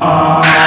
Uh,